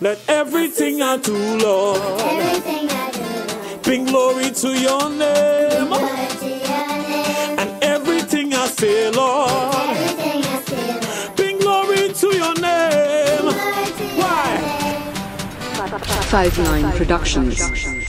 Let everything I do, Lord, Everything I do, bring glory to your name. to your name. And everything I say, Lord, Everything I say, bring glory to your name. Why? Five Line Productions.